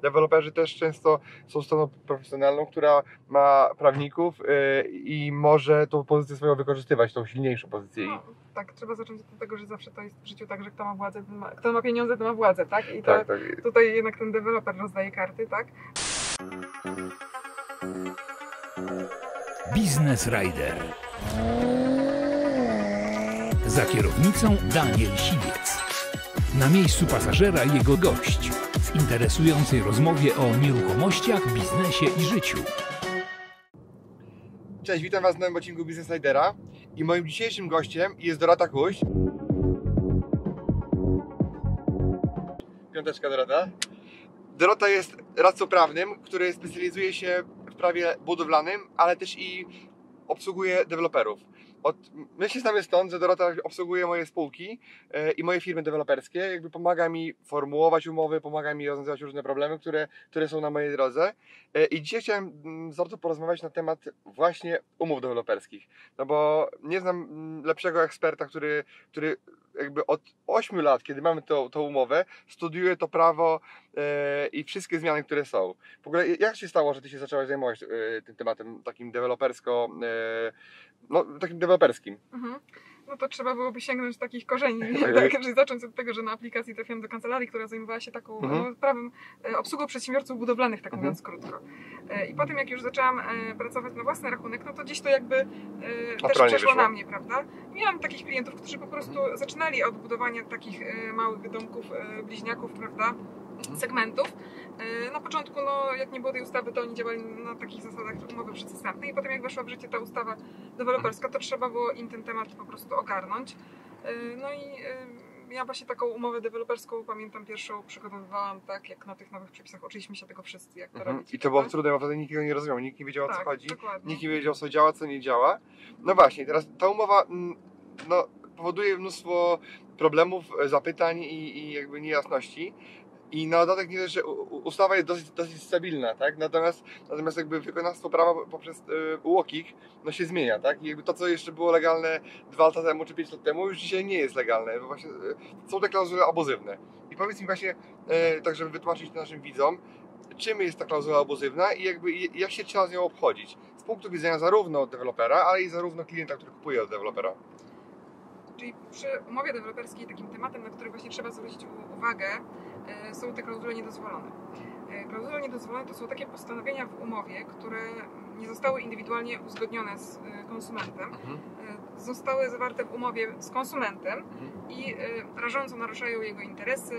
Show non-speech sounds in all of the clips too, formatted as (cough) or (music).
deweloperzy też często są stroną profesjonalną, która ma prawników y, i może tą pozycję swoją wykorzystywać, tą silniejszą pozycję. No, tak, trzeba zacząć od tego, że zawsze to jest w życiu tak, że kto ma władzę, ten ma, kto ma pieniądze, ten ma władzę, tak? I to, Tak, tak. tutaj jednak ten deweloper rozdaje karty, tak? Biznes Rider. Za kierownicą Daniel Siwiec. Na miejscu pasażera jego gość w interesującej rozmowie o nieruchomościach, biznesie i życiu. Cześć, witam Was w nowym odcinku Business Lidera i moim dzisiejszym gościem jest Dorota Kuś. Piąteczka Dorota. Dorota jest radcą prawnym, który specjalizuje się w prawie budowlanym, ale też i obsługuje deweloperów. Od, my się znamy stąd, że Dorota obsługuje moje spółki e, i moje firmy deweloperskie, jakby pomaga mi formułować umowy, pomaga mi rozwiązywać różne problemy, które, które są na mojej drodze. E, I dzisiaj chciałem mm, z Dorotą porozmawiać na temat właśnie umów deweloperskich. No bo nie znam mm, lepszego eksperta, który, który jakby od 8 lat, kiedy mamy tą, tą umowę, studiuje to prawo e, i wszystkie zmiany, które są. W ogóle jak się stało, że Ty się zaczęłaś zajmować e, tym tematem takim dewelopersko, e, no takim deweloperskim? Mhm. No to trzeba byłoby sięgnąć takich korzeni, tak, czyli zacząć od tego, że na aplikacji trafiłam do kancelarii, która zajmowała się taką Mhm. no, prawem, e, obsługą przedsiębiorców budowlanych, tak Mhm. mówiąc krótko. E, I potem jak już zaczęłam e, pracować na własny rachunek, no to gdzieś to jakby też przeszło na mnie, prawda? Miałam takich klientów, którzy po prostu Mhm. zaczynali od budowania takich małych domków, bliźniaków, prawda? Segmentów. E, Na początku, no, jak nie było tej ustawy, to oni działali na takich zasadach umowy przedstawnej i potem jak weszła w życie ta ustawa deweloperska, to trzeba było im ten temat po prostu ogarnąć. E, No i e, ja właśnie taką umowę deweloperską, pamiętam pierwszą, przygotowywałam tak, jak na tych nowych przepisach uczyliśmy się tego wszyscy, jak to Mhm. robić. I to było trudne, bo wtedy nikt tego nie rozumiał, nikt nie wiedział o co tak, chodzi, dokładnie. nikt nie wiedział co działa, co nie działa. No właśnie, teraz ta umowa mm, no, powoduje mnóstwo problemów, zapytań i, i jakby niejasności. I na dodatek nie dość, że ustawa jest dosyć, dosyć stabilna, tak? Natomiast, natomiast jakby wykonawstwo prawa poprzez y, UOKiK no się zmienia, tak? I jakby to, co jeszcze było legalne dwa lata temu czy pięć lat temu, już dzisiaj nie jest legalne, bo właśnie y, są te klauzule abuzywne. I powiedz mi właśnie, y, tak żeby wytłumaczyć naszym widzom, czym jest ta klauzula abuzywna i jakby i- jak się trzeba z nią obchodzić. Z punktu widzenia zarówno dewelopera, ale i zarówno klienta, który kupuje od dewelopera. Czyli przy umowie deweloperskiej takim tematem, na który właśnie trzeba zwrócić uwagę, są te klauzule niedozwolone. E, Klauzule niedozwolone to są takie postanowienia w umowie, które nie zostały indywidualnie uzgodnione z e, konsumentem, e, zostały zawarte w umowie z konsumentem i e, rażąco naruszają jego interesy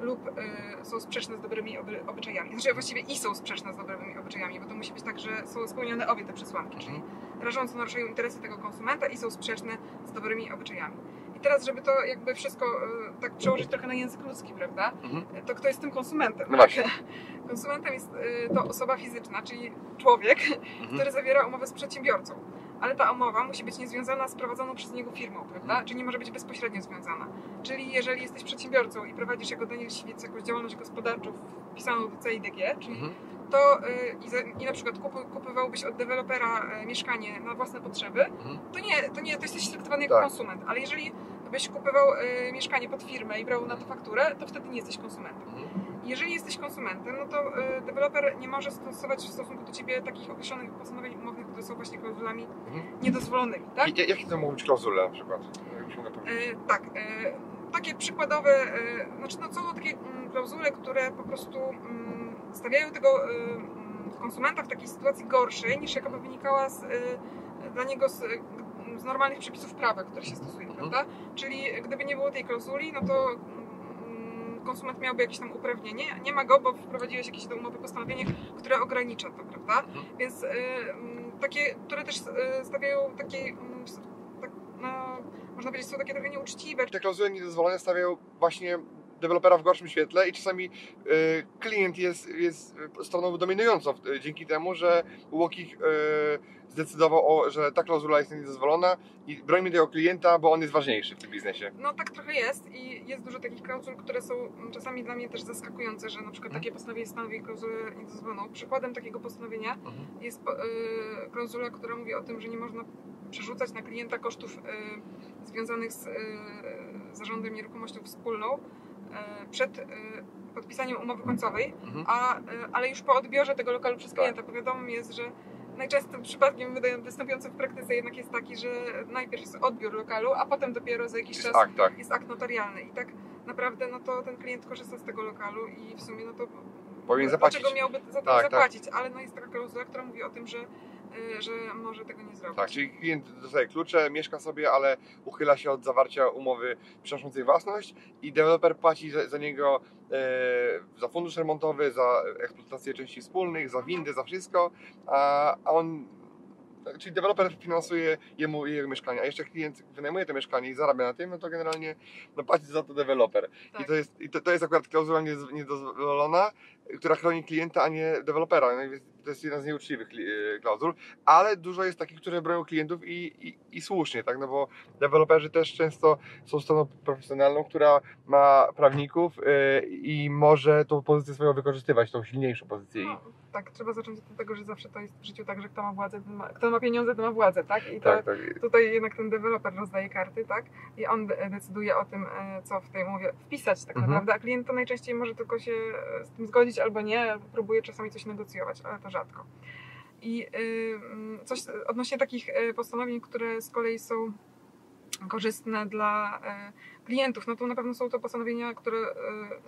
lub e, są sprzeczne z dobrymi oby- obyczajami. Znaczy właściwie i są sprzeczne z dobrymi obyczajami, bo to musi być tak, że są spełnione obie te przesłanki, czyli rażąco naruszają interesy tego konsumenta i są sprzeczne z dobrymi obyczajami. I teraz, żeby to jakby wszystko e, tak przełożyć trochę na język ludzki, prawda? Mhm. E, To kto jest tym konsumentem? No właśnie. (laughs) Konsumentem jest e, to osoba fizyczna, czyli człowiek, Mhm. który zawiera umowę z przedsiębiorcą. Ale ta umowa musi być niezwiązana z prowadzoną przez niego firmą, prawda? Mhm. Czyli nie może być bezpośrednio związana. Czyli jeżeli jesteś przedsiębiorcą i prowadzisz jako Daniel Siwiec jakąś działalność gospodarczą wpisaną do CIDG, czyli Mhm. to i, za, i na przykład kupu, kupowałbyś od dewelopera mieszkanie na własne potrzeby, Mhm. to nie, to nie, to jesteś traktowany jako Tak. konsument. Ale jeżeli byś kupował y, mieszkanie pod firmę i brał na to fakturę, to wtedy nie jesteś konsumentem. Mhm. Jeżeli jesteś konsumentem, no to y, deweloper nie może stosować w stosunku do ciebie takich określonych postanowień umownych, które są właśnie klauzulami Mhm. niedozwolonymi, tak? I, jakie to mogą być klauzule na przykład? Jakbyś? E, tak, e, takie przykładowe, e, znaczy no są takie mm, klauzule, które po prostu mm, stawiają tego e, mm, konsumenta w takiej sytuacji gorszej niż jaka by wynikała z, dla niego z, z normalnych przepisów prawa, które się stosuje, Mhm. prawda? Czyli gdyby nie było tej klauzuli, no to mm, konsument miałby jakieś tam uprawnienie, nie ma go, bo wprowadziłeś jakieś do umowy postanowienie, które ogranicza to, prawda? Mhm. Więc e, mm, takie, które też e, stawiają takie, mm, tak, no, można powiedzieć, są takie trochę nieuczciwe. Te klauzule niedozwolone stawiają właśnie dewelopera w gorszym świetle i czasami y, klient jest, jest stroną dominującą y, dzięki temu, że UOKiK y, zdecydował, o, że ta klauzula jest niedozwolona i brońmy tego klienta, bo on jest ważniejszy w tym biznesie. No tak trochę jest i jest dużo takich klauzul, które są czasami dla mnie też zaskakujące, że na przykład Mhm. takie postanowienie stanowi klauzulę niedozwoloną. Przykładem takiego postanowienia jest po- y, klauzula, która mówi o tym, że nie można przerzucać na klienta kosztów związanych z y, zarządem nieruchomością wspólną przed y, podpisaniem umowy końcowej, Mhm. a, y, ale już po odbiorze tego lokalu przez Tak. klienta, bo wiadomo jest, że najczęstszym (laughs) przypadkiem występującym w praktyce jednak jest taki, że najpierw jest odbiór lokalu, a potem dopiero za jakiś Jest czas akt, tak. jest akt notarialny i tak naprawdę no to ten klient korzysta z tego lokalu i w sumie no to Powinien zapłacić. dlaczego miałby za to Tak, tak. zapłacić, ale no jest taka klauzula, która mówi o tym, że, że może tego nie zrobić. Tak, czyli klient dostaje klucze, mieszka sobie, ale uchyla się od zawarcia umowy przynoszącej własność i deweloper płaci za, za niego e, za fundusz remontowy, za eksploatację części wspólnych, za windy, za wszystko, a, a on, czyli deweloper finansuje jemu jego mieszkanie, a jeszcze klient wynajmuje to mieszkanie i zarabia na tym, no to generalnie no, płaci za to deweloper. I Tak. to jest, i to, to jest akurat klauzula niedozwolona, która chroni klienta, a nie dewelopera. No, i to jest jedna z nieuczciwych e, klauzul, ale dużo jest takich, które bronią klientów i, i, i słusznie, tak? No bo deweloperzy też często są stroną profesjonalną, która ma prawników e, i może tą pozycję swoją wykorzystywać, tą silniejszą pozycję. Tak, trzeba zacząć od tego, że zawsze to jest w życiu tak, że kto ma władzę, ma, kto ma pieniądze, ten ma władzę, tak? I to, tak, tak. tutaj jednak ten deweloper rozdaje karty, tak? I on de- decyduje o tym, e, co w tej umowie wpisać tak Mhm. naprawdę, a klient to najczęściej może tylko się e, z tym zgodzić albo nie, próbuje czasami coś negocjować, ale to rzadko. I y, mm, coś odnośnie takich e, postanowień, które z kolei są korzystne dla klientów, no to na pewno są to postanowienia, które e,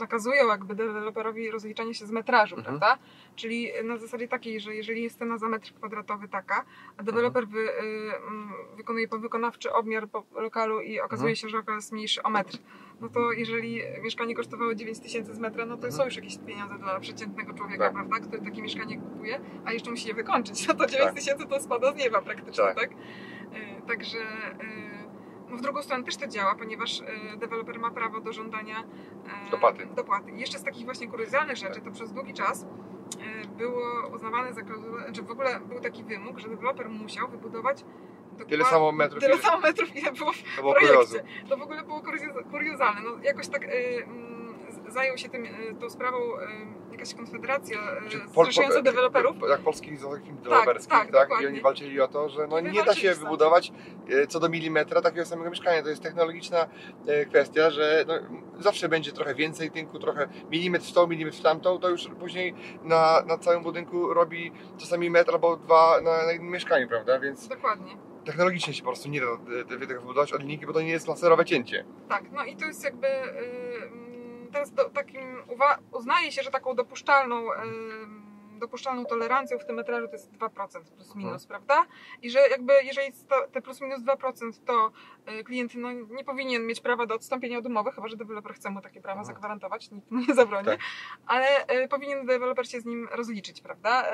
nakazują jakby deweloperowi rozliczanie się z metrażu, Mhm. prawda? Czyli na zasadzie takiej, że jeżeli jest cena za metr kwadratowy taka, a deweloper wy, mm, wykonuje podwykonawczy obmiar po lokalu i okazuje Mhm. się, że lokal jest mniejszy o metr, no to jeżeli mieszkanie kosztowało 9 tysięcy z metra, no to Mhm. są już jakieś pieniądze dla przeciętnego człowieka, Tak. prawda, który takie mieszkanie kupuje, a jeszcze musi je wykończyć, (laughs) no to 9 Tak. tysięcy to spada z nieba praktycznie, Tak. tak? Y, Także w drugą stronę też to działa, ponieważ y, deweloper ma prawo do żądania y, Dopłaty. dopłaty. I jeszcze z takich właśnie kuriozalnych rzeczy, to przez długi czas y, było uznawane za klauzulę, że w ogóle był taki wymóg, że deweloper musiał wybudować Tyle samo metrów, Tyle ile- samo metrów, ile było w To było projekcie. To w ogóle było kuriozalne. No, jakoś tak y, mm, z- zajął się tym, y, tą sprawą y, jakaś konfederacja Pol- zrzeszająca deweloperów. Jak Polski Związek Firm Deweloperskich, tak, tak? I oni walczyli o to, że no nie da się wybudować e, co do milimetra takiego samego mieszkania. To jest technologiczna e, kwestia, że no, zawsze będzie trochę więcej tynku, trochę milimetr w tą, milimetr w tamtą, to już później na, na całym budynku robi czasami metr albo dwa na, na jednym mieszkaniu, prawda? Więc Dokładnie. technologicznie się po prostu nie da e, tego wybudować od linijki, bo to nie jest laserowe cięcie. Tak, no i to jest jakby y, teraz do, takim uznaje się, że taką dopuszczalną y, dopuszczalną tolerancją w tym metrażu to jest 2% plus minus, prawda? I że jakby jeżeli jest to, te plus minus 2% to y, klient no, nie powinien mieć prawa do odstąpienia od umowy, chyba że deweloper chce mu takie prawa Mhm. zagwarantować, nikt mu nie zabroni, Tak. ale y, powinien deweloper się z nim rozliczyć, prawda?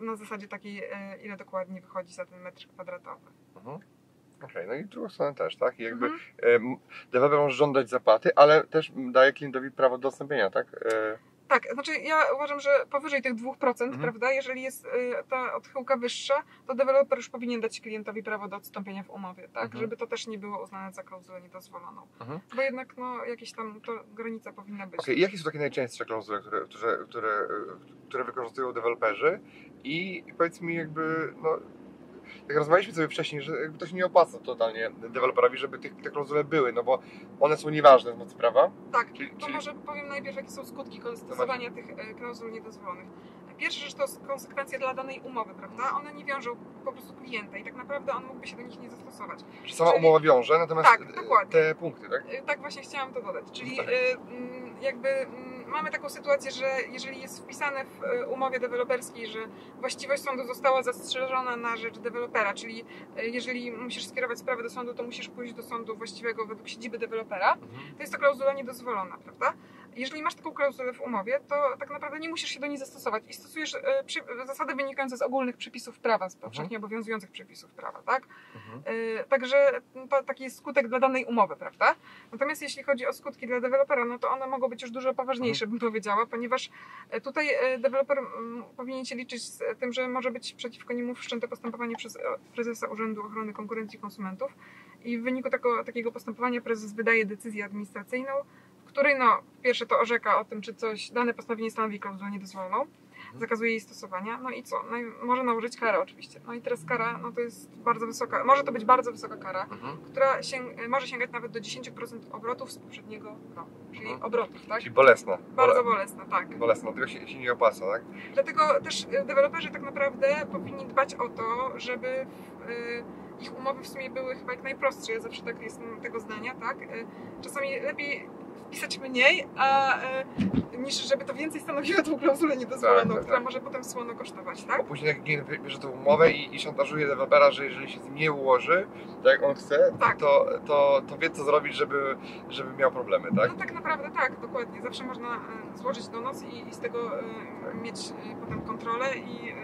Y, na zasadzie takiej, y, ile dokładnie wychodzi za ten metr kwadratowy. Mhm. Okej, no i drugą stronę też, tak? I jakby Mhm. em, deweloper może żądać zapłaty, ale też daje klientowi prawo do odstąpienia, tak? E, Tak, znaczy ja uważam, że powyżej tych 2%, Mhm. prawda, jeżeli jest y, ta odchyłka wyższa, to deweloper już powinien dać klientowi prawo do odstąpienia w umowie, tak, Mhm. żeby to też nie było uznane za klauzulę niedozwoloną. Mhm. Bo jednak no, jakieś tam to granica powinna być. Okej, jakie są takie najczęstsze klauzule, które, które, które, które wykorzystują deweloperzy i powiedz mi jakby, no, jak rozmawialiśmy sobie wcześniej, że jakby to się nie opłaca totalnie deweloperowi, żeby tych, te klauzule były, no bo one są nieważne w mocy prawa. Tak, Czyli, to czyli może powiem najpierw, jakie są skutki stosowania tych e, klauzul niedozwolonych. Pierwsza rzecz to jest konsekwencje dla danej umowy, prawda? One nie wiążą po prostu klienta i tak naprawdę on mógłby się do nich nie zastosować. czy sama czyli- umowa wiąże, natomiast Tak, e, te punkty, tak? Y, Tak właśnie chciałam to dodać. Czyli Tak. mm, jakby mamy taką sytuację, że jeżeli jest wpisane w y, umowie deweloperskiej, że właściwość sądu została zastrzeżona na rzecz dewelopera, czyli y, jeżeli musisz skierować sprawę do sądu, to musisz pójść do sądu właściwego według siedziby dewelopera, to jest to klauzula niedozwolona, prawda? Jeżeli masz taką klauzulę w umowie, to tak naprawdę nie musisz się do niej zastosować i stosujesz y, przy, zasady wynikające z ogólnych przepisów prawa, z powszechnie obowiązujących przepisów prawa, tak? Mhm. Y, Także to taki jest skutek dla danej umowy, prawda? Natomiast jeśli chodzi o skutki dla dewelopera, no to one mogą być już dużo poważniejsze, bym powiedziała, ponieważ e, tutaj e, deweloper powinien się liczyć z tym, że może być przeciwko niemu wszczęte postępowanie przez e, prezesa Urzędu Ochrony Konkurencji i Konsumentów i w wyniku tego, takiego postępowania prezes wydaje decyzję administracyjną, w której no, pierwsze to orzeka o tym, czy coś, dane postanowienie stanowi klauzulę niedozwoloną, zakazuje jej stosowania. No i co? No i może nałożyć karę oczywiście. No i teraz kara, no to jest bardzo wysoka, może to być bardzo wysoka kara, Mhm. która sięg, może sięgać nawet do 10% obrotów z poprzedniego roku, czyli Mhm. obrotów, tak? Czyli bolesna. Bardzo Bole- bolesna, tak. Bolesna, tego się, się nie opłaca, tak? Dlatego też y, deweloperzy tak naprawdę powinni dbać o to, żeby y, ich umowy w sumie były chyba jak najprostsze. Ja zawsze tak jestem tego zdania, tak? Y, Czasami lepiej wpisać mniej, a, y, niż żeby to więcej stanowiło tą klauzulę niedozwoloną, Tak, tak, która tak. może potem słono kosztować, Bo tak? później jak klient bierze tą umowę i, i szantażuje dewelopera, że jeżeli się z nim nie ułoży, tak jak on chce, Tak. to, to, to wie co zrobić, żeby, żeby miał problemy, tak? No tak naprawdę tak, dokładnie. Zawsze można y, złożyć donos i, i z tego y, mieć potem kontrolę i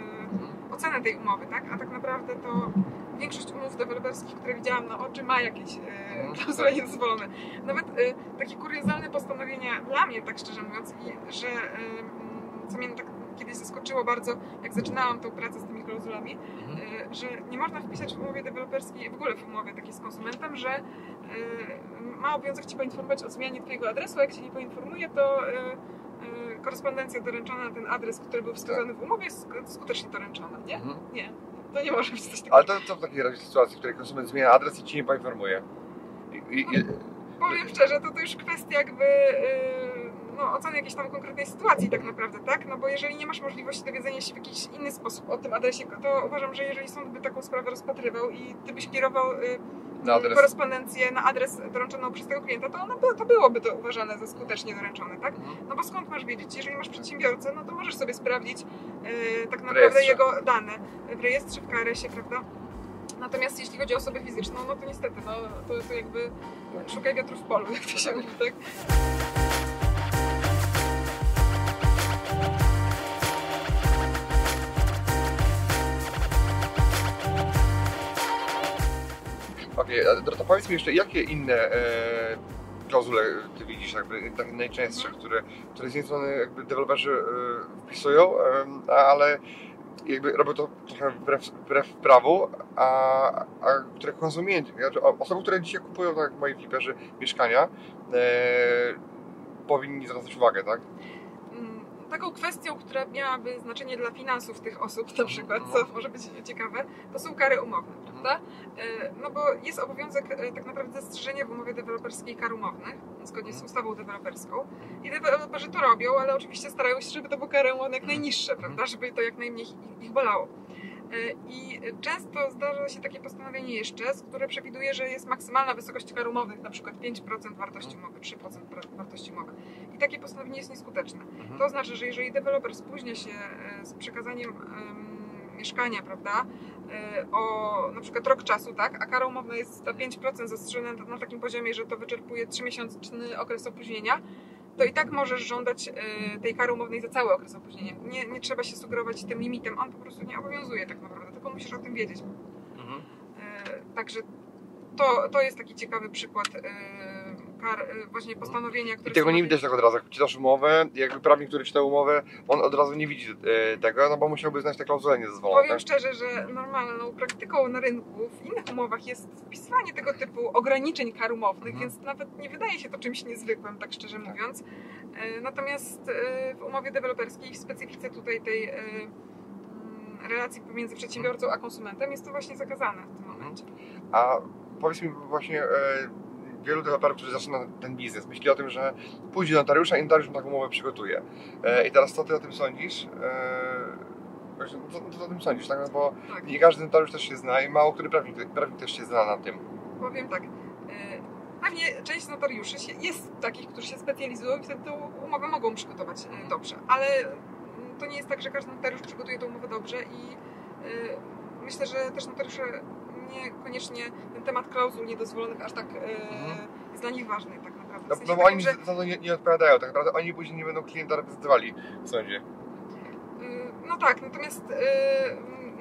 ocenę tej umowy, tak? A tak naprawdę to większość umów deweloperskich, które widziałam na oczy, ma jakieś Mhm, (laughs) e, klauzule tak. niedozwolone. Nawet e, takie kuriozalne postanowienia dla mnie, tak szczerze mówiąc, i że e, mm, co mnie tak kiedyś zaskoczyło bardzo, jak zaczynałam tą pracę z tymi klauzulami, Mhm. że nie można wpisać w umowie deweloperskiej, w ogóle w umowie takiej z konsumentem, że ma obowiązek Ci poinformować o zmianie Twojego adresu, a jak Cię nie poinformuje, to korespondencja doręczona na ten adres, który był wskazany w umowie, jest sk- skutecznie doręczona, nie? Mhm. Nie. To nie może być coś takiego. Ale to co w takiej razie sytuacji, w której konsument zmienia adres i ci nie poinformuje? I, i, i, Powiem szczerze, to, to już kwestia jakby yy, no, oceny jakiejś tam konkretnej sytuacji tak naprawdę, tak? No bo jeżeli nie masz możliwości dowiedzenia się w jakiś inny sposób o tym adresie, to uważam, że jeżeli sąd by taką sprawę rozpatrywał i ty byś kierował yy, na adres. korespondencję na adres doręczoną przez tego klienta, to, ono, to byłoby to uważane za skutecznie doręczone, tak? Mhm. No bo skąd masz wiedzieć? Jeżeli masz przedsiębiorcę, no to możesz sobie sprawdzić yy, tak naprawdę jego dane w rejestrze, w KRS-ie, prawda? Natomiast jeśli chodzi o osobę fizyczną, no to niestety, no to, to jakby szukaj wiatru w polu, (laughs) jak to się mówi, tak? Okej, okay, Dorota, powiedz mi jeszcze, jakie inne e, klauzule ty widzisz, jakby takie najczęstsze, Mhm. które, które z jednej strony jakby deweloperzy e, wpisują, em, ale jakby robią to trochę wbrew, wbrew prawu, a, a które konsumenci, znaczy osoby, które dzisiaj kupują, tak jak moi fliperzy, mieszkania, e, powinni zwracać uwagę, tak? Mm, Taką kwestią, która miałaby znaczenie dla finansów tych osób, na przykład, co może być ciekawe, to są kary umowne, E, No bo jest obowiązek e, tak naprawdę zastrzeżenia w umowie deweloperskiej kar umownych, zgodnie z ustawą deweloperską. I deweloperzy to robią, ale oczywiście starają się, żeby to były kary umowne jak najniższe, prawda? Żeby to jak najmniej ich- bolało. E, I często zdarza się takie postanowienie jeszcze, które przewiduje, że jest maksymalna wysokość kar umownych, na przykład 5% wartości umowy, 3% pra- wartości umowy. I takie postanowienie jest nieskuteczne. To znaczy, że jeżeli deweloper spóźnia się z przekazaniem em, mieszkania, prawda, e, o na przykład rok czasu, tak, a kara umowna jest ta 5% zastrzeżona na, takim poziomie, że to wyczerpuje 3-miesięczny okres opóźnienia, to i tak możesz żądać e, tej kary umownej za cały okres opóźnienia. Nie, nie trzeba się sugerować tym limitem, on po prostu nie obowiązuje tak naprawdę, tylko musisz o tym wiedzieć. E, Także to, to jest taki ciekawy przykład kar, e, właśnie postanowienia, które I tego nie widać tak od razu. Jak czytasz umowę, jakby prawnik, który czyta umowę, on od razu nie widzi e, tego, no bo musiałby znać te klauzule niedozwolone. Powiem szczerze, że normalną praktyką na rynku w innych umowach jest wpisywanie tego typu ograniczeń kar umownych, Mhm. więc nawet nie wydaje się to czymś niezwykłym, tak szczerze mówiąc. E, Natomiast w umowie deweloperskiej, w specyfice tutaj tej mm, relacji pomiędzy przedsiębiorcą a konsumentem jest to właśnie zakazane w tym momencie. A powiedz mi właśnie, wielu deweloperów, którzy zaczyna ten biznes, myśli o tym, że pójdzie do notariusza i notariusz mu taką umowę przygotuje. E, I teraz co ty o tym sądzisz? E, właśnie, co, co o tym sądzisz, tak? No bo Tak. nie każdy notariusz też się zna i mało który prawnik, prawnik też się zna na tym. Powiem tak. e, Pewnie część notariuszy się, jest takich, którzy się specjalizują i wtedy tą umowę mogą przygotować e, dobrze, ale mm, to nie jest tak, że każdy notariusz przygotuje tą umowę dobrze i myślę, że też notariusze niekoniecznie ten temat klauzul niedozwolonych aż tak e, Mhm. jest dla nich ważny tak naprawdę. W No, sensie no bo takim, oni że, za to nie, nie odpowiadają, tak naprawdę oni później nie będą klienta reprezentowali w sądzie. Y, No tak, natomiast y,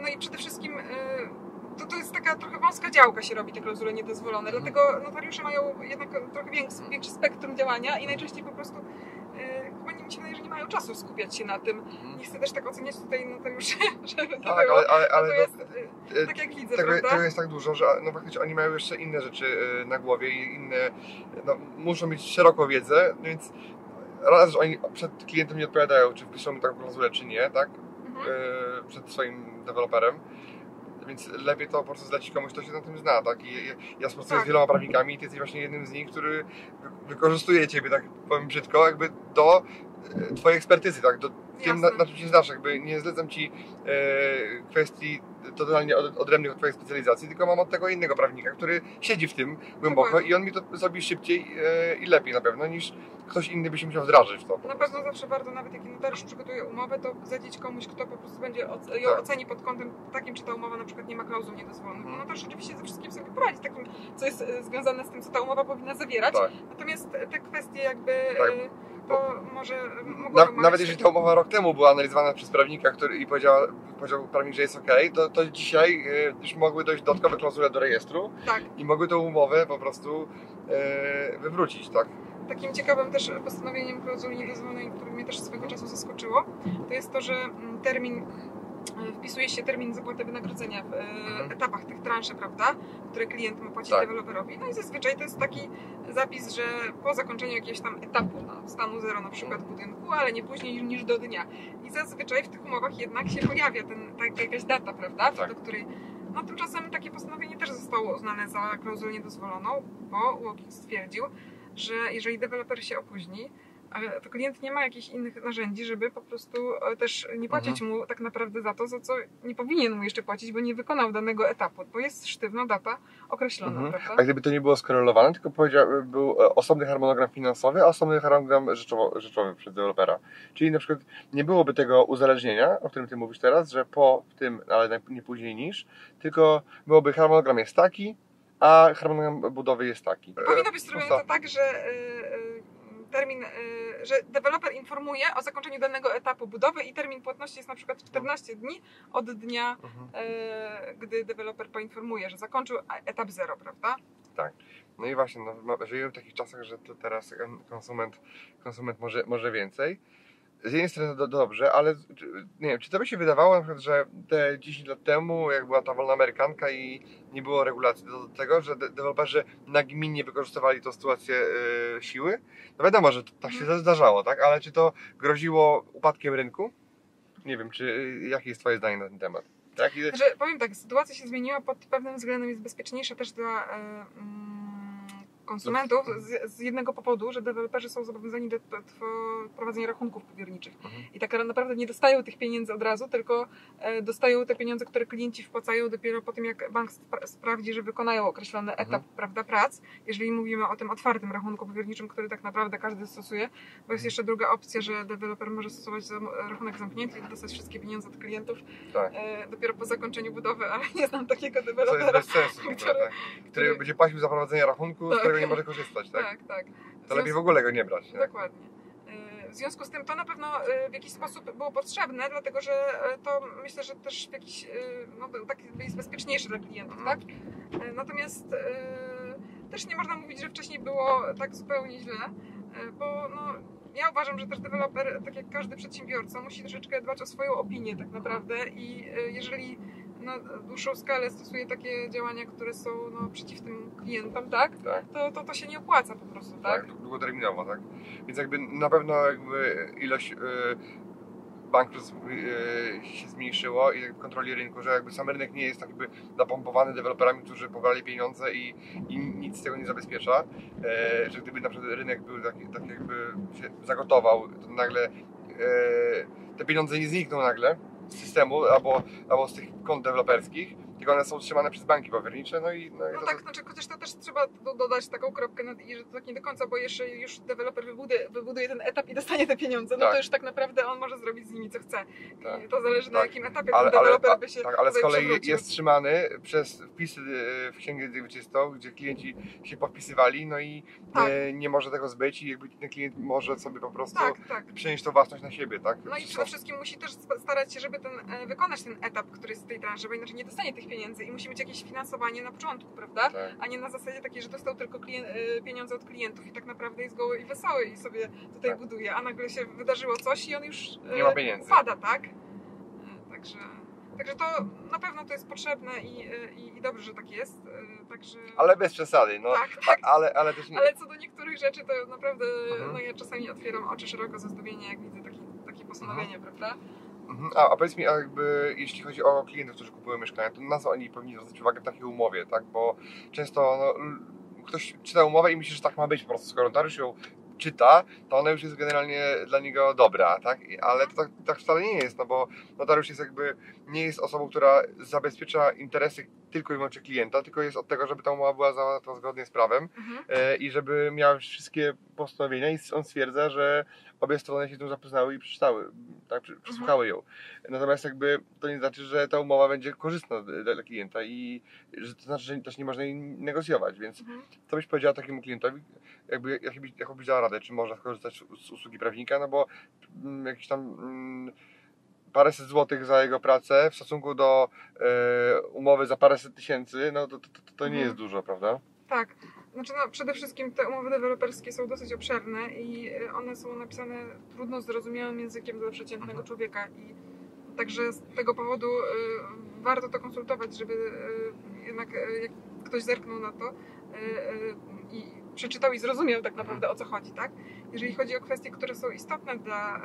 no i przede wszystkim y, to, to jest taka trochę wąska działka się robi te klauzule niedozwolone, Mhm. dlatego notariusze mają jednak trochę większy, większy spektrum działania i najczęściej po prostu chyba nie mi się wydaje, że nie mają czasu skupiać się na tym. Nie chcę też tak oceniać tutaj notariuszy, (laughs) żeby nie Tak, było, ale, ale, ale ale to no, jest y, e, tak jak widzę, tego, prawda? tego jest tak dużo, że no faktycznie oni mają jeszcze inne rzeczy e, na głowie i inne, no, muszą mieć szeroką wiedzę, więc raz, że oni przed klientem nie odpowiadają, czy wpiszą taką klauzulę, czy nie, tak? Mhm. E, przed swoim deweloperem. Więc lepiej to po prostu zlecić komuś, kto się na tym zna, tak? I ja, ja współpracuję Tak. z wieloma prawnikami i ty jesteś właśnie jednym z nich, który wy- wykorzystuje ciebie, tak powiem brzydko, jakby do twojej ekspertyzy, tak? Do tym, na, na czym się znasz, jakby nie zlecam ci e, kwestii totalnie od, odrębnych od twojej specjalizacji, tylko mam od tego innego prawnika, który siedzi w tym głęboko Dokładnie. i on mi to zrobi szybciej e, i lepiej na pewno, niż ktoś inny by się musiał wdrażać w to. Na pewno zawsze warto, nawet jak notariusz przygotuje umowę, to zlecić komuś, kto po prostu będzie oc- ją Tak. oceni pod kątem takim, czy ta umowa na przykład nie ma klauzul niedozwolonych. Mhm. Bo notariusz oczywiście ze wszystkim sobie poradzi, takim, co jest e, związane z tym, co ta umowa powinna zawierać. Tak. Natomiast te kwestie jakby Tak. To może Na, nawet jeżeli ta umowa rok temu była analizowana przez prawnika, który i powiedziała, powiedział prawnik, że jest ok, to, to dzisiaj e, już mogły dojść dodatkowe klauzule do rejestru Tak. i mogły tą umowę po prostu e, wywrócić, tak? Takim ciekawym też postanowieniem klauzuli niedozwolonej, które mnie też swego czasu zaskoczyło, to jest to, że mm, termin wpisuje się termin zapłaty wynagrodzenia w e, Mhm. etapach tych transzy, prawda, które klient ma płacić Tak. deweloperowi. No i zazwyczaj to jest taki zapis, że po zakończeniu jakiegoś tam etapu, no, stanu zero na przykład budynku, ale nie później niż do dnia. I zazwyczaj w tych umowach jednak się pojawia ten, tak, jakaś data, prawda, Tak. do której no tymczasem takie postanowienie też zostało uznane za klauzulę niedozwoloną, bo UOKiK stwierdził, że jeżeli deweloper się opóźni, e, to klient nie ma jakichś innych narzędzi, żeby po prostu e, też nie płacić mu tak naprawdę za to, za co nie powinien mu jeszcze płacić, bo nie wykonał danego etapu, bo jest sztywna data określona, Mhm. prawda? A gdyby to nie było skorelowane, tylko powiedział, był e, osobny harmonogram finansowy, a osobny harmonogram rzeczowo, rzeczowy przez dewelopera. Czyli na przykład nie byłoby tego uzależnienia, o którym ty mówisz teraz, że po tym, ale nie później niż, tylko byłoby harmonogram jest taki, a harmonogram budowy jest taki. Powinno być zrobione prosta- to tak, że e, e, termin, e, że deweloper informuje o zakończeniu danego etapu budowy i termin płatności jest na przykład 14 dni od dnia, Mhm. e, gdy deweloper poinformuje, że zakończył etap zero, prawda? No i właśnie, no, żyjemy w takich czasach, że to teraz konsument, konsument może, może więcej. Z jednej strony to dobrze, ale nie wiem, czy to by się wydawało na przykład, że te 10 lat temu, jak była ta wolna amerykanka i nie było regulacji do tego, że de- deweloperzy nagminnie wykorzystywali tą sytuację e, siły? No wiadomo, że tak się zdarzało, tak? Ale czy to groziło upadkiem rynku? Nie wiem, czy jakie jest Twoje zdanie na ten temat? Tak? I- Znaczy, powiem tak, sytuacja się zmieniła pod pewnym względem, jest bezpieczniejsza też dla mm, konsumentów z, z jednego powodu, że deweloperzy są zobowiązani do, do, do prowadzenia rachunków powierniczych. Mhm. I tak naprawdę nie dostają tych pieniędzy od razu, tylko e, dostają te pieniądze, które klienci wpłacają dopiero po tym, jak bank spra- sprawdzi, że wykonają określony Mhm. etap prawda, prac. Jeżeli mówimy o tym otwartym rachunku powierniczym, który tak naprawdę każdy stosuje, bo Mhm. jest jeszcze druga opcja, że deweloper może stosować rachunek zamknięty i dostać wszystkie pieniądze od klientów Tak. e, dopiero po zakończeniu budowy, ale nie znam takiego Co jest dewelopera. bez sensu, który- tak? który będzie płacił za prowadzenie rachunku, z Tak. którego nie może korzystać, tak? Tak, tak. To lepiej w ogóle go nie brać. Dokładnie. W związku z tym to na pewno e, w jakiś sposób było potrzebne, dlatego że e, to myślę, że też w jakiś, e, no, tak jest bezpieczniejsze dla klientów, tak? E, Natomiast też nie można mówić, że wcześniej było tak zupełnie źle, bo no, ja uważam, że też deweloper, tak jak każdy przedsiębiorca, musi troszeczkę dbać o swoją opinię tak naprawdę i jeżeli na dłuższą skalę stosuje takie działania, które są no, przeciw tym klientom, tak? Tak. To, to, to się nie opłaca po prostu, tak? tak, długoterminowo, tak. Więc jakby na pewno jakby ilość y, bankrutstw y, się zmniejszyło i jakby kontroli rynku, że jakby sam rynek nie jest tak jakby napompowany deweloperami, którzy pobrali pieniądze i, i nic z tego nie zabezpiecza, e, że gdyby na przykład rynek był taki, tak jakby się zagotował, to nagle e, te pieniądze nie znikną nagle systemu albo, albo z tych kont deweloperskich, tylko one są trzymane przez banki powiernicze, no i, no i No to tak, znaczy chociaż to też trzeba do, dodać taką kropkę, nad, i że to tak nie do końca, bo jeszcze już deweloper wybuduje, wybuduje ten etap i dostanie te pieniądze, no Tak. to już tak naprawdę on może zrobić z nimi co chce. Tak. I to zależy na Tak. jakim etapie ale, ten ale, deweloper a, by się tak, ale z kolei przewrócił. jest trzymany przez wpisy e, w księgę wieczystą, gdzie klienci się podpisywali, no i Tak. e, nie może tego zbyć i jakby ten klient może sobie po prostu Tak, tak. przenieść tą własność na siebie, tak? No i przede wszystkim musi też starać się, żeby ten, e, wykonać ten etap, który jest w tej transzy, bo inaczej nie dostanie tych pieniędzy i musi mieć jakieś finansowanie na początku, prawda? Tak. A nie na zasadzie takiej, że dostał tylko klien- e, pieniądze od klientów i tak naprawdę jest goły i wesoły i sobie tutaj Tak. buduje, a nagle się wydarzyło coś i on już Nie ma pieniędzy. upada, tak? E, Także Także to na pewno to jest potrzebne i, i, i dobrze, że tak jest. y, Także... Ale bez przesady, no. Tak, tak. A, ale, ale też nie. Ale co do niektórych rzeczy, to naprawdę Mhm. no ja czasami otwieram oczy szeroko ze zdumienia, jak widzę taki, takie postanowienie, prawda? Mhm. A, a powiedz mi, a jakby jeśli chodzi o klientów, którzy kupują mieszkania, to na co oni powinni zwracać uwagę w takiej umowie, tak? Bo często no, ktoś czyta umowę i myśli, że tak ma być po prostu. Skoro notariusz ją czyta, to ona już jest generalnie dla niego dobra, tak? Ale to tak, tak wcale nie jest, no bo notariusz jest jakby, nie jest osobą, która zabezpiecza interesy tylko i wyłącznie klienta, tylko jest od tego, żeby ta umowa była zawarta zgodnie z prawem Mhm. e, i żeby miała wszystkie postanowienia i on stwierdza, że obie strony się z tym zapoznały i przeczytały, tak, przy- przesłuchały ją. Natomiast jakby to nie znaczy, że ta umowa będzie korzystna dla klienta i że to znaczy, że też nie można jej negocjować, więc Mhm. co byś powiedziała takiemu klientowi, jakby, jaką byś dała radę, czy można skorzystać z usługi prawnika, no bo mm, jakieś tam mm, paręset złotych za jego pracę w stosunku do e, umowy za paręset tysięcy, no to, to, to, to nie Mhm. jest dużo, prawda? Tak. Znaczy, no, przede wszystkim te umowy deweloperskie są dosyć obszerne i y, one są napisane trudno zrozumiałym językiem dla przeciętnego Mhm. człowieka i także z tego powodu y, warto to konsultować, żeby y, jednak y, jak ktoś zerknął na to i przeczytał i zrozumiał tak naprawdę o co chodzi, tak? Jeżeli chodzi o kwestie, które są istotne dla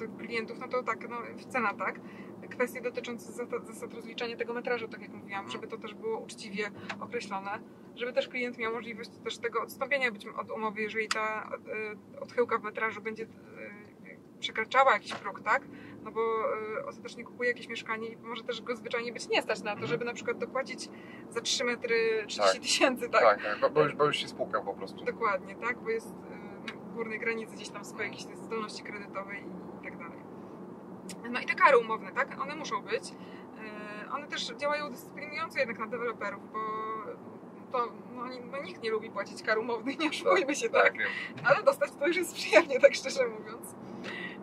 e, klientów, no to tak, no, cena, tak? Kwestie dotyczące zasad, rozliczania tego metrażu, tak jak mówiłam, żeby to też było uczciwie określone żeby też klient miał możliwość też tego odstąpienia być od umowy, jeżeli ta y, odchyłka w metrażu będzie y, przekraczała jakiś próg, tak? No bo y, ostatecznie kupuje jakieś mieszkanie i może też go zwyczajnie być nie stać na to, żeby na przykład dopłacić za 3 metry 30 Tak. tysięcy, tak? Tak, tak, bo, bo, już, bo już się spłukał po prostu. Dokładnie, tak? Bo jest w górnej granicy gdzieś tam swojej jakiejś zdolności kredytowej i, tak dalej. No i te kary umowne, tak? One muszą być. Y, One też działają dyscyplinująco jednak na deweloperów, bo to no, no, nikt nie lubi płacić kar umownych, nie oszukujmy się, tak? Tak. Ale dostać to już jest przyjemnie, tak szczerze mówiąc.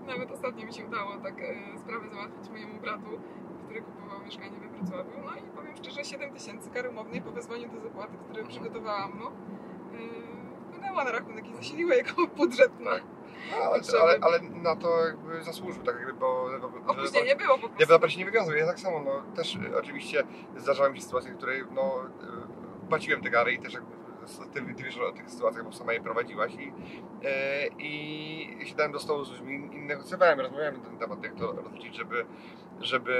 Nawet ostatnio mi się udało tak e, sprawę załatwić mojemu bratu, który kupował mieszkanie we Wrocławiu. No i powiem szczerze, 7 tysięcy kary umownej po wezwaniu do zapłaty, które przygotowałam mu, e, wpłynęła na rachunek i zasiliła jego (laughs) budżet na. No, ale, ale, ale na to jakby zasłużył, tak jakby, bo... bo opóźnienie było po prostu. Deweloper się nie wywiązał. Ja tak samo, no też y, oczywiście zdarzały mi się sytuacje, w której no płaciłem te kary i też jakby ty, ty wiesz o tych sytuacjach, bo sama je prowadziłaś i, e, i siadałem do stołu z ludźmi i negocjowałem, rozmawiałem na ten temat, jak to rozliczyć, żeby, żeby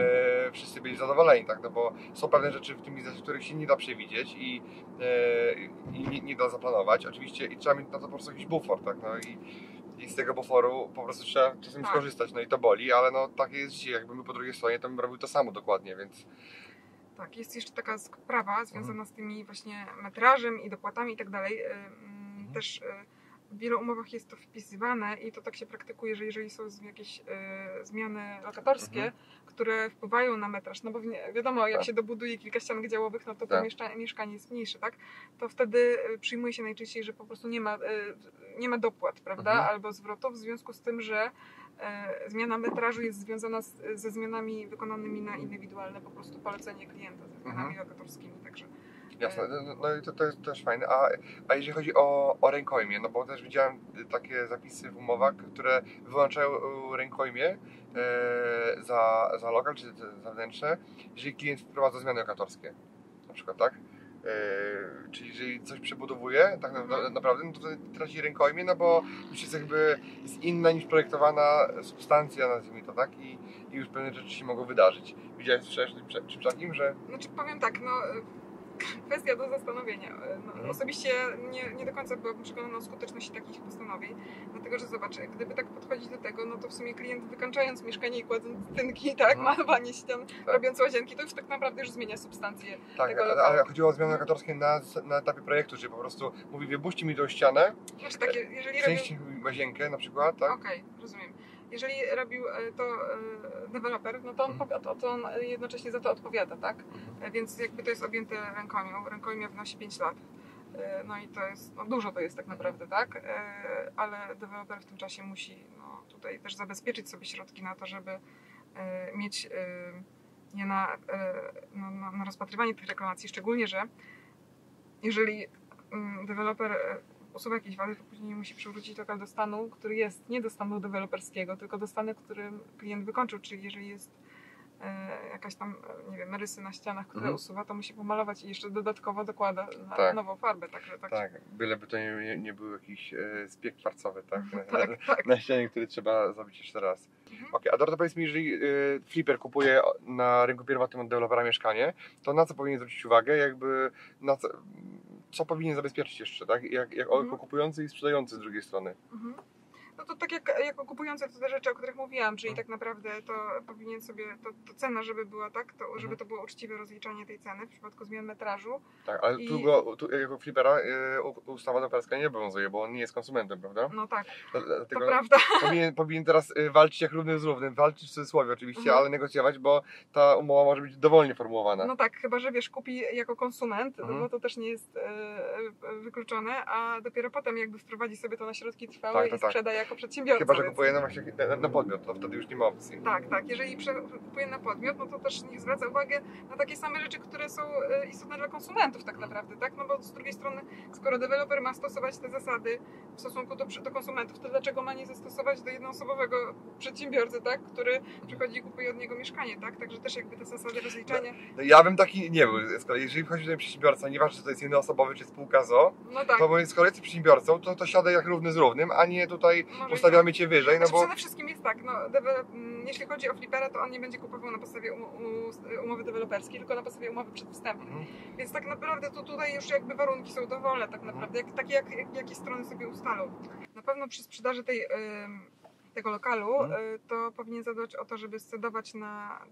wszyscy byli zadowoleni, tak, no bo są pewne rzeczy w tym biznesie, których się nie da przewidzieć i, e, i nie, nie da zaplanować, oczywiście i trzeba mieć na to po prostu jakiś bufor, tak, no i i z tego buforu po prostu trzeba czasem Tak. skorzystać, no i to boli, ale no takie jest dzisiaj, jakby my po drugiej stronie, to bym robił to samo dokładnie, więc Tak, jest jeszcze taka sprawa Mhm. związana z tymi właśnie metrażem i dopłatami i tak dalej. Ym, Mhm. Też y, w wielu umowach jest to wpisywane i to tak się praktykuje, że jeżeli są jakieś y, zmiany lokatorskie, Mhm. które wpływają na metraż, no bo wi- wiadomo, jak Tak. się dobuduje kilka ścianek działowych, no to Tak. mieszka- mieszkanie jest mniejsze, tak? To wtedy y, przyjmuje się najczęściej, że po prostu nie ma, y, nie ma dopłat, prawda? Mhm. Albo zwrotów w związku z tym, że e, zmiana metrażu jest związana z, ze zmianami wykonanymi na indywidualne po prostu polecenie klienta, ze zmianami Mhm. lokatorskimi, także jasne, no, no i to, to jest też fajne. A, a jeżeli chodzi o, o rękojmie, no bo też widziałem takie zapisy w umowach, które wyłączają e, rękojmie e, za, za lokal czy te zewnętrzne, jeżeli klient wprowadza zmiany lokatorskie, na przykład, tak? E, czyli jeżeli coś przebudowuje, tak na, Mhm. na, naprawdę, no to traci rękojmie, no bo już jest jakby jest inna niż projektowana substancja, nazwijmy to, tak? I, i już pewne rzeczy się mogą wydarzyć. Widziałeś coś w czymś- czymś takim, że Znaczy powiem tak, no e, kwestia do zastanowienia. E, No, Mhm. Osobiście nie, nie do końca byłabym przekonana o skuteczności takich postanowień, dlatego że zobacz, gdyby tak podchodzić do tego, no to w sumie klient wykańczając mieszkanie i kładąc tynki, tak, Mhm. malowanie ścian, robiąc łazienki, to już tak naprawdę już zmienia substancję. Tak, tego ale, lokalu. ale chodziło o zmiany lokatorskie na, na etapie projektu, czyli po prostu mówi, wybuźcie mi tą ścianę, Znaczy takie, jeżeli części łazienkę na przykład, tak? Okej, rozumiem. Jeżeli robił e, to e, deweloper, no to on, Mhm. to, on jednocześnie za to odpowiada, tak? E, Więc jakby to jest objęte rękojmią. Rękojmia wynosi 5 lat. No i to jest, no dużo to jest tak naprawdę, tak? Ale deweloper w tym czasie musi no, tutaj też zabezpieczyć sobie środki na to, żeby mieć je na, e, na, na, rozpatrywanie tych reklamacji, szczególnie, że jeżeli mm, deweloper usuwa jakieś wady, to później musi przywrócić lokal do stanu, który jest nie do stanu deweloperskiego, tylko do stanu, w którym klient wykończył, czyli jeżeli jest e, jakaś tam, e, nie wiem, rysy na ścianach, które Mhm. usuwa, to musi pomalować i jeszcze dodatkowo dokłada na Tak. nową farbę. Także tak, Tak, byleby to nie, nie, był jakiś e, zbieg kwarcowy, tak? (laughs) Na, tak, tak. na ścianie, który trzeba zrobić jeszcze raz. Mhm. Okej, a Dorota powiedz mi, jeżeli y, flipper kupuje na rynku pierwotnym od dewelopera mieszkanie, to na co powinien zwrócić uwagę, jakby na co, co powinien zabezpieczyć jeszcze, tak? Jak, jak Mhm. kupujący i sprzedający z drugiej strony. Mhm. No to tak jak jako kupujący to te rzeczy, o których mówiłam, czyli Mhm. tak naprawdę to powinien sobie, to, to cena, żeby była tak, to, żeby Mhm. to było uczciwe rozliczanie tej ceny w przypadku zmian metrażu. Tak, ale I- tu, go, tu jako flipera y, ustawa deweloperska nie obowiązuje, bo on nie jest konsumentem, prawda? No tak, to Dlatego prawda. (laughs) powinien, powinien teraz y, walczyć jak równy z równym, walczyć w cudzysłowie oczywiście, Mhm. ale negocjować, bo ta umowa może być dowolnie formułowana. No tak, chyba że wiesz, kupi jako konsument, Mhm. no to też nie jest e, e, wykluczone, a dopiero potem jakby wprowadzi sobie to na środki trwałe Tak, i tak, tak. sprzeda jako przedsiębiorca. Chyba, że kupuje na, właśnie, na, na podmiot, to wtedy już nie ma opcji. Tak, tak. Jeżeli kupuje na podmiot, no to też niech zwraca uwagę na takie same rzeczy, które są e, istotne dla konsumentów tak naprawdę, tak? No bo z drugiej strony, skoro deweloper ma stosować te zasady w stosunku do, do konsumentów, to dlaczego ma nie zastosować do jednoosobowego przedsiębiorcy, tak? Który przychodzi i kupuje od niego mieszkanie, tak? Także też jakby te zasady rozliczania, No, ja bym taki nie był. Jeżeli wchodzi do mnie przedsiębiorca, nieważne czy to jest jednoosobowy, czy spółka ZO, no tak. to skoro jesteś przedsiębiorcą, to, to siadaj jak równy z równym, a nie tutaj może ustawiamy cię wyżej, no Znaczy, bo Przede wszystkim jest tak, no, mm, jeśli chodzi o flipera, to on nie będzie kupował na podstawie um, umowy deweloperskiej, tylko na podstawie umowy przedwstępnej. Mhm. Więc tak naprawdę to tutaj już jakby warunki są dowolne, tak naprawdę, jak, takie jak, jak, jakie strony sobie ustalą. Na pewno przy sprzedaży tej, tego lokalu Mhm. y, to powinien zadbać o to, żeby scedować na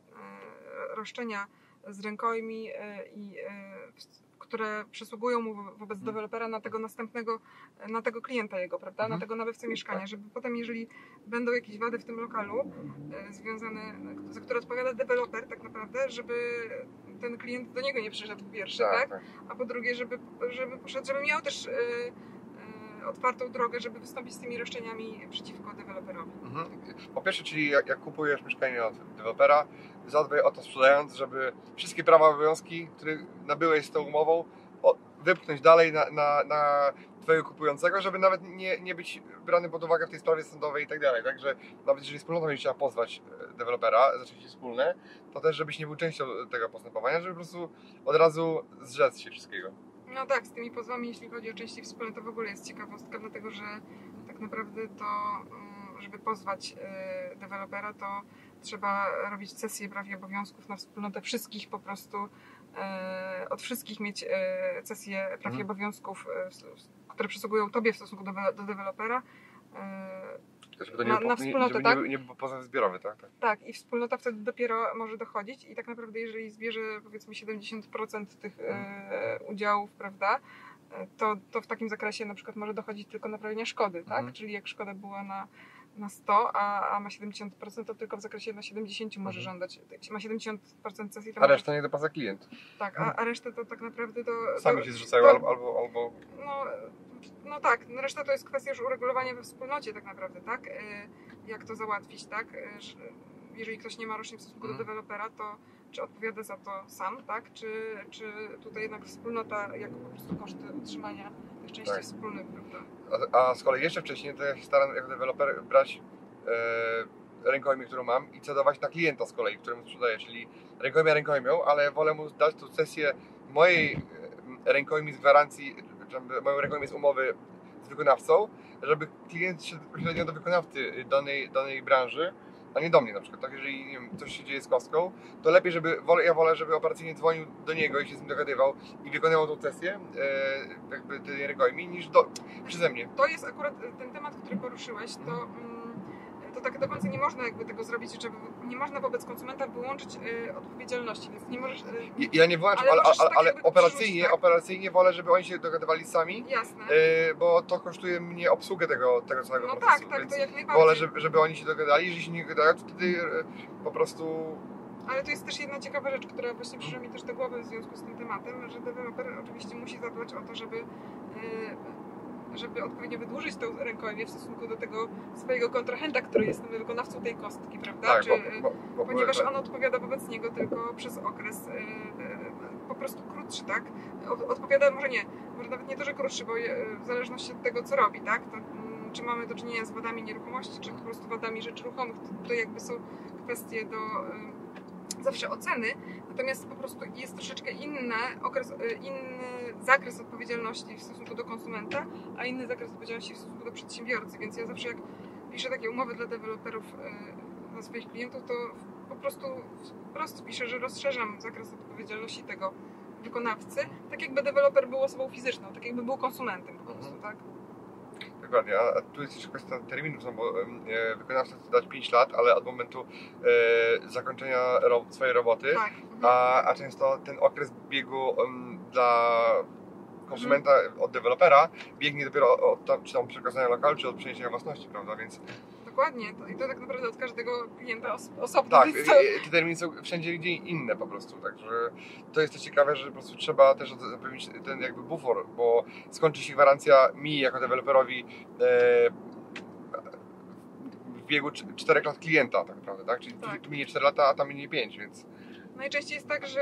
y, roszczenia z rękojmi y, i które przysługują mu wo- wobec Mhm. dewelopera na tego następnego, na tego klienta jego, prawda? Mhm. Na tego nabywcę mieszkania, żeby potem, jeżeli będą jakieś wady w tym lokalu e, związane, za które odpowiada deweloper tak naprawdę, żeby ten klient do niego nie przyszedł po pierwsze, tak? tak, tak. A po drugie, żeby, żeby poszedł, żeby miał też e, e, otwartą drogę, żeby wystąpić z tymi roszczeniami przeciwko deweloperowi. Mhm. Po pierwsze, czyli jak, jak kupujesz mieszkanie od dewelopera, zadbaj o to sprzedając, żeby wszystkie prawa, obowiązki, które nabyłeś z tą umową, wypchnąć dalej na, na, na twojego kupującego, żeby nawet nie, nie być brany pod uwagę w tej sprawie sądowej i tak dalej. Także nawet jeżeli wspólnota będzie chciała pozwać e, dewelopera, znaczy się wspólne, to też żebyś nie był częścią tego postępowania, żeby po prostu od razu zrzec się wszystkiego. No tak, z tymi pozwami, jeśli chodzi o części wspólne, to w ogóle jest ciekawostka, dlatego że tak naprawdę to, mm, żeby pozwać e, dewelopera, to trzeba robić cesję praw i obowiązków na wspólnotę wszystkich po prostu, e, od wszystkich mieć e, cesję praw i Mhm. obowiązków, e, które przysługują Tobie w stosunku do, do dewelopera. Żeby to Na- nie, na był- wspólnotę, tak? nie, był- nie był pozew zbiorowy, tak? tak. Tak, i wspólnota wtedy dopiero może dochodzić i tak naprawdę jeżeli zbierze powiedzmy 70% tych e, udziałów, prawda, to, to w takim zakresie na przykład może dochodzić tylko naprawienia szkody, tak? Mhm. Czyli jak szkoda była na, na 100, a, a ma 70%, to tylko w zakresie na 70 może Mhm. żądać. Ma 70% sesji, to A może, reszta nie dopasa klient. tak, a, a resztę to tak naprawdę do... Sami do, się zrzucają to- albo, albo, albo no, no tak, reszta to jest kwestia już uregulowania we wspólnocie tak naprawdę, tak? Y, Jak to załatwić, tak? Y, że Jeżeli ktoś nie ma roszczeń w stosunku do Mhm. dewelopera, to czy odpowiada za to sam, tak? Czy, czy tutaj jednak wspólnota jako po prostu koszty utrzymania części Tak. wspólnych, prawda? A, a z kolei jeszcze wcześniej to ja się staram jako deweloper brać e, rękojmię, którą mam i cedować na klienta z kolei, któremu sprzedaję, czyli rękojmia rękojmią, ale wolę mu dać tu sesję mojej e, rękojmi z gwarancji, moją rękojmię z umowy z wykonawcą, żeby klient szedł bezpośrednio do wykonawcy danej, danej branży, a nie do mnie na przykład. Tak, jeżeli nie wiem, coś się dzieje z kostką, to lepiej, żeby wolę, ja wolę, żeby operacyjnie dzwonił do niego i się z nim dogadywał i wykonywał tą sesję e, jakby tej rękojmi niż do, przeze mnie. To jest akurat y, ten temat, który poruszyłeś, to, Mhm. mm, to tak do końca nie można jakby tego zrobić, żeby nie można wobec konsumenta wyłączyć y, odpowiedzialności, więc nie możesz... y, Ja- nie włączam, Ale ale, ale, tak ale operacyjnie, tak? operacyjnie wolę, żeby oni się dogadywali sami, Jasne. e, bo to kosztuje mnie obsługę tego, tego całego No tak, procesu. tak, więc to jak najbardziej. wolę, żeby, żeby oni się dogadali. Jeżeli się nie gadają, to wtedy e, po prostu Ale to jest też jedna ciekawa rzecz, która właśnie przyszła mi też do głowy w związku z tym tematem, że deweloper oczywiście musi zadbać o to, żeby, e, żeby odpowiednio wydłużyć tą rękojmię w stosunku do tego swojego kontrahenta, który jest tym wykonawcą tej kostki, prawda? tak, Czy, bo, e, bo, bo, ponieważ on odpowiada wobec niego tylko przez okres e, e, po prostu krótszy, tak? Od- Odpowiada może nie, może nawet nie to, że krótszy, bo w zależności od tego, co robi, tak? To, mm, czy mamy do czynienia z wadami nieruchomości, czy po prostu wadami rzeczy ruchomych, to, to jakby są kwestie do, zawsze oceny, natomiast po prostu jest troszeczkę inny okres, y, inny zakres odpowiedzialności w stosunku do konsumenta, a inny zakres odpowiedzialności w stosunku do przedsiębiorcy, więc ja zawsze jak piszę takie umowy dla deweloperów y, dla swoich klientów, to po prostu wprost piszę, że rozszerzam zakres odpowiedzialności tego wykonawcy, tak jakby deweloper był osobą fizyczną, tak jakby był konsumentem po prostu, tak? Dokładnie, a, tu jest jeszcze kwestia terminów, no bo e, wykonawca chce dać 5 lat, ale od momentu e, zakończenia ro, swojej roboty, Tak. a, a często ten okres biegu em, dla konsumenta od dewelopera biegnie dopiero od tam, czy tam przekazania lokalu, czy od przeniesienia własności, prawda? Więc Dokładnie, i to tak naprawdę od każdego klienta os osobno. tak, więc (laughs) to, e, te terminy są wszędzie gdzie inne po prostu, także to jest też ciekawe, że po prostu trzeba też zapewnić ten jakby bufor, bo skończy się gwarancja mi jako deweloperowi e, w biegu 4 lat klienta tak naprawdę, tak? Czyli Tak. tu minie 4 lata, a tam minie 5, więc Najczęściej jest tak, że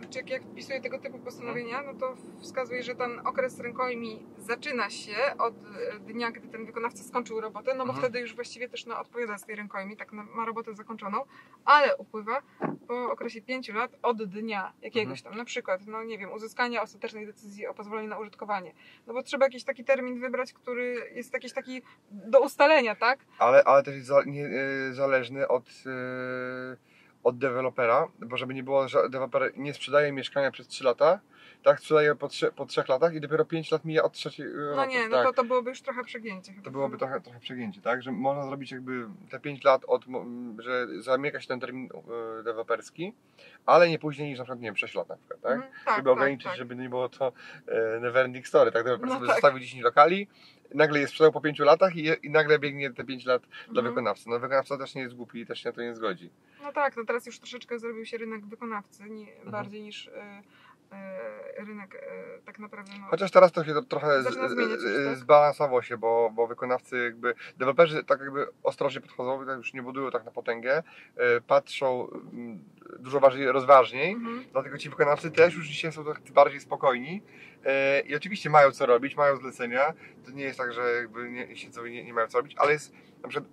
y, czy jak, wpisuję tego typu postanowienia, no to wskazuje, że ten okres rękojmi zaczyna się od y, dnia, gdy ten wykonawca skończył robotę, no bo Mhm. wtedy już właściwie też no, odpowiada z tej rękojmi, tak ma robotę zakończoną, ale upływa po okresie 5 lat od dnia jakiegoś Mhm. tam, na przykład, no nie wiem, uzyskania ostatecznej decyzji o pozwoleniu na użytkowanie. No bo trzeba jakiś taki termin wybrać, który jest jakiś taki do ustalenia, tak? ale, ale też jest za, nie, e, zależny od, e, od dewelopera, bo żeby nie było, że deweloper nie sprzedaje mieszkania przez 3 lata, tak, sprzedaje po, trze, po 3 latach i dopiero 5 lat mija od trzeciej e, No roku, nie, no tak. to, to byłoby już trochę przegięcie. chyba. To byłoby trochę, trochę przegięcie, tak? Że można zrobić jakby te 5 lat od, że zamyka się ten termin e, deweloperski, ale nie później niż na przykład, nie wiem, 6 lat na przykład, tak? Mhm, tak, żeby tak, ograniczyć, tak. żeby nie było to e, neverending story, tak? Deweloper No sobie tak. zostawił 10 lokali, nagle je sprzedał po 5 latach i, i nagle biegnie te 5 lat dla Mhm. wykonawcy. No wykonawca też nie jest głupi i też się na to nie zgodzi. No tak, no teraz już troszeczkę zrobił się rynek wykonawcy, nie, Mhm. bardziej niż e, rynek e, tak naprawdę. No, Chociaż teraz to się to trochę z, zmieniać z, tak? zbalansowało się, bo, bo wykonawcy jakby, deweloperzy tak jakby ostrożnie podchodzą, tak już nie budują tak na potęgę, e, patrzą mm, dużo bardziej, rozważniej, mhm. dlatego ci wykonawcy też już dzisiaj są trochę bardziej spokojni e, i oczywiście mają co robić, mają zlecenia, to nie jest tak, że jakby nie, siedzą i nie, nie mają co robić, ale jest na przykład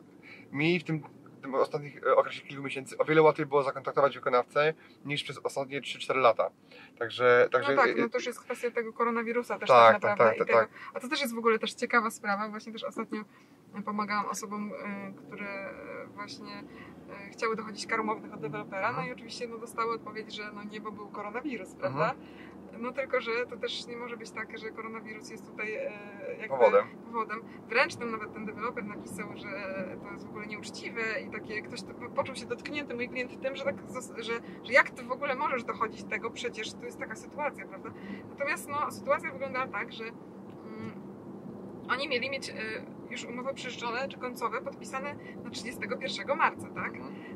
mi w tym, tym ostatnich e, okresie kilku miesięcy o wiele łatwiej było zakontaktować wykonawcę niż przez ostatnie 3-4 lata. Także, także No tak, e, no to już jest kwestia tego koronawirusa też Tak, tak, tak, naprawdę. tak, tak, tego. A to też jest w ogóle też ciekawa sprawa, właśnie też ostatnio pomagałam osobom, e, które e, właśnie e, chciały dochodzić kar umownych od dewelopera, no i oczywiście no, dostały odpowiedź, że no nie, bo był koronawirus, prawda? No tylko, że to też nie może być tak, że koronawirus jest tutaj e, jakby powodem. powodem. Wręcz tam nawet ten deweloper napisał, że to jest w ogóle nieuczciwe i takie ktoś to, poczuł się dotknięty, mój klient, tym, że, tak, że, że jak ty w ogóle możesz dochodzić tego, przecież to jest taka sytuacja, prawda? Natomiast no, sytuacja wyglądała tak, że mm, oni mieli mieć e, już umowy przyszczone czy końcowe podpisane na 31 marca, tak?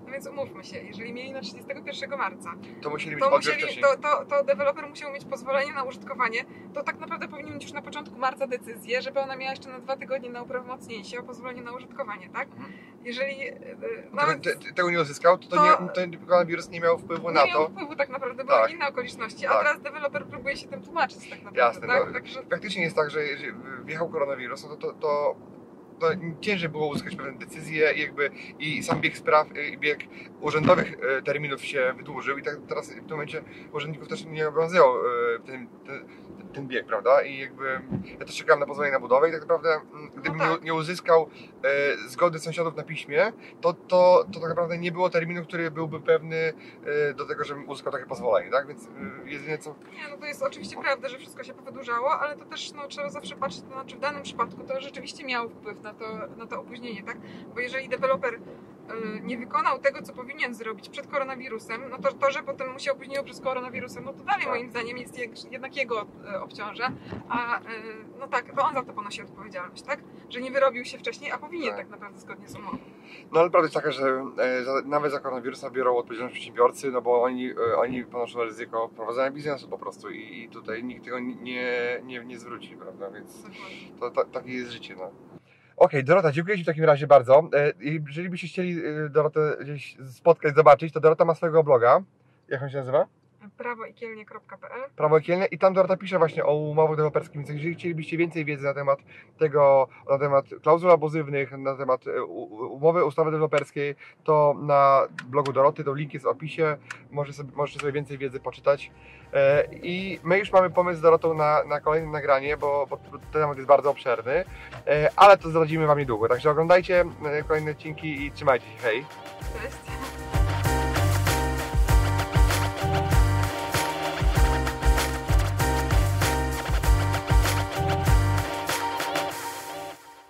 No więc umówmy się, jeżeli mieli na 31 marca, To musieli mieć to, musieli, to, to, to deweloper musiał mieć pozwolenie na użytkowanie, to tak naprawdę powinien mieć już na początku marca decyzję, żeby ona miała jeszcze na dwa tygodnie na uprawomocnienie o pozwolenie na użytkowanie, tak? Mhm. Jeżeli e, Tego, nawet te, te- tego nie uzyskał, to, to, nie, ten koronawirus nie miał wpływu nie na miał to. wpływu tak naprawdę, były Tak. inne okoliczności, a Tak. teraz deweloper próbuje się tym tłumaczyć tak naprawdę, Jasne, tak? no, Także Faktycznie jest tak, że jeżeli wjechał koronawirus, no to, to, to, ciężej było uzyskać pewne decyzje i jakby i sam bieg spraw i bieg urzędowych e, terminów się wydłużył i tak teraz w tym momencie urzędników też nie obowiązywał e, ten, ten, ten bieg, prawda? I jakby ja też czekałem na pozwolenie na budowę i tak naprawdę mm, gdybym tak. nie, uzyskał zgody sąsiadów na piśmie, to, to, to tak naprawdę nie było terminu, który byłby pewny do tego, żebym uzyskał takie pozwolenie, tak? Więc jedynie co nie, no to jest oczywiście prawda, że wszystko się powydłużało, ale to też no, trzeba zawsze patrzeć, to znaczy w danym przypadku to rzeczywiście miało wpływ na to, na to opóźnienie, tak? Bo jeżeli deweloper y, nie wykonał tego, co powinien zrobić przed koronawirusem, no to to, że potem mu się opóźniło przez koronawirusa, no to dalej moim zdaniem jest jednak jego y, obciąża, a y, no tak, to on za to ponosi odpowiedzialność, tak? Że nie wyrobił się wcześniej, a powinien Tak. tak, naprawdę zgodnie z umową. No ale prawda jest taka, że e, nawet za koronawirusa biorą odpowiedzialność przedsiębiorcy, no bo oni, e, oni ponoszą ryzyko prowadzenia biznesu po prostu i, i tutaj nikt tego nie, nie, nie zwróci, prawda, więc to, ta, takie jest życie, no. Okej, Dorota, dziękuję Ci w takim razie bardzo. E, Jeżeli byście chcieli e, Dorotę gdzieś spotkać, zobaczyć, to Dorota ma swojego bloga. Jak on się nazywa? prawoikielnie.pl Prawo Ekielne i tam Dorota pisze właśnie o umowach deweloperskich, więc jeżeli chcielibyście więcej wiedzy na temat tego, na temat klauzul abuzywnych, na temat e, umowy ustawy deweloperskiej, to na blogu Doroty, to link jest w opisie, może sobie, możecie sobie więcej wiedzy poczytać. E, I my już mamy pomysł z Dorotą na, na kolejne nagranie, bo, bo ten temat jest bardzo obszerny, e, ale to zdradzimy Wam niedługo, także oglądajcie kolejne odcinki i trzymajcie się, hej! Cześć!